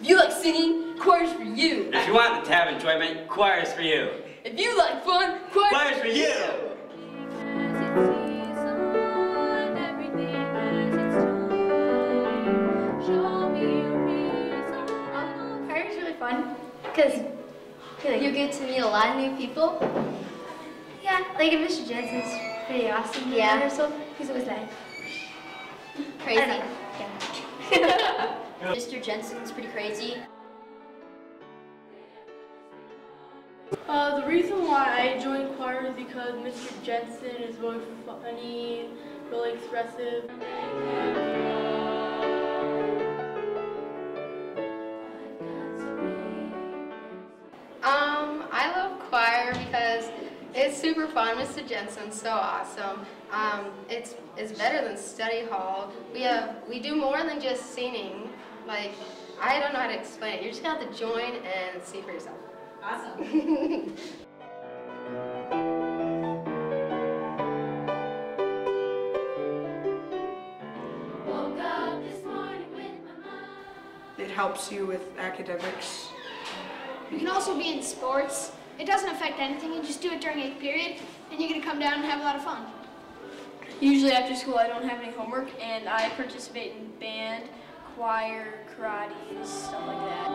If you like singing, choir's for you. If you want to have enjoyment, choir's for you. If you like fun, choir's, Choir's for you. Choir is really fun because you get to meet a lot of new people. Yeah, like Mr. Jensen's pretty awesome. Yeah. rehearsal. He's always like Crazy. I don't know. Yeah. Mr. Jensen's pretty crazy. Uh, the reason why I joined choir is because Mr. Jensen is really funny, really expressive. Um, I love choir because it's super fun. Mr. Jensen's so awesome. Um, it's it's better than study hall. We have we do more than just singing. Like I don't know how to explain it. You're just gonna have to join and see for yourself. Awesome. It helps you with academics. You can also be in sports. It doesn't affect anything. You just do it during eighth period, and you get to come down and have a lot of fun. Usually after school I don't have any homework and I participate in band, choir, karate, stuff like that.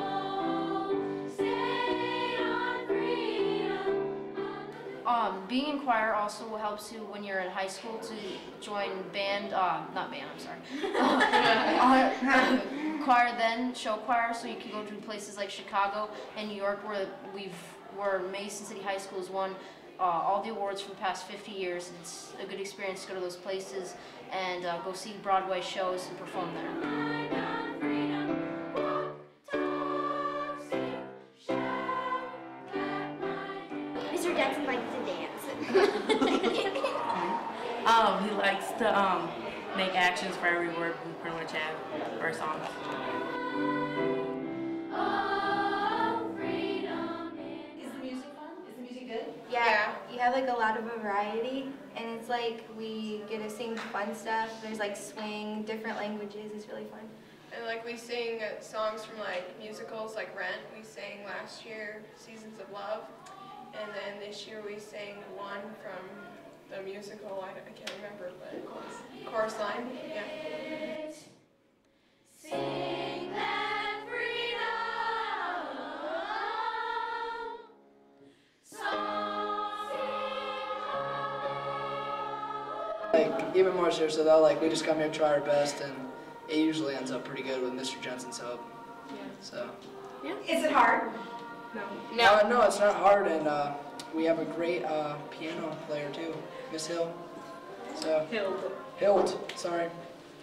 Um, being in choir also helps you when you're in high school to join band, uh, not band, I'm sorry. Uh, choir then, show choir, so you can go to places like Chicago and New York where we've, where Mason City High School is won uh, all the awards for the past 50 years. It's a good experience to go to those places and uh, go see Broadway shows and perform there. Mr. Jensen likes to dance. Um, he likes to um make actions for every word we pretty much have for songs. Have like a lot of variety, and it's like we get to sing fun stuff. There's like swing, different languages. It's really fun. And like we sing songs from like musicals like Rent. We sang last year Seasons of Love. And then this year we sang one from the musical, I, I can't remember, but Chorus Line. Yeah. Like even more seriously though, like we just come here to try our best, and it usually ends up pretty good with Mr. Jensen's help. Yeah. So. Yeah. Is it hard? No. Uh, no, it's not hard, and uh, we have a great uh, piano player too, Miss Hill. So. Hild. Hild, sorry.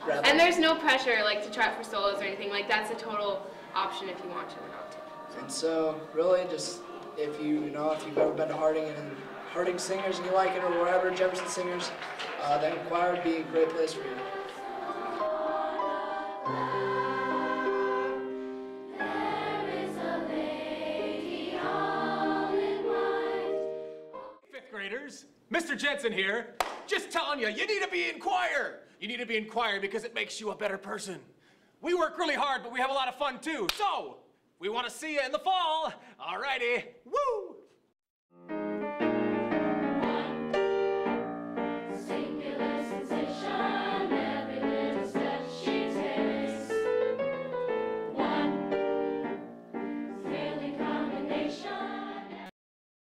Rather. And there's no pressure like to try out for solos or anything. Like that's a total option if you want to or not to. And so, really, just if you, you know, if you've ever been to Harding and Harding Singers and you like it, or wherever Jefferson Singers, uh, then choir would be a great place for you. Fifth graders, Mr. Jensen here. Just telling you, you need to be in choir. You need to be in choir because it makes you a better person. We work really hard, but we have a lot of fun too. So, we want to see you in the fall. Alrighty, woo!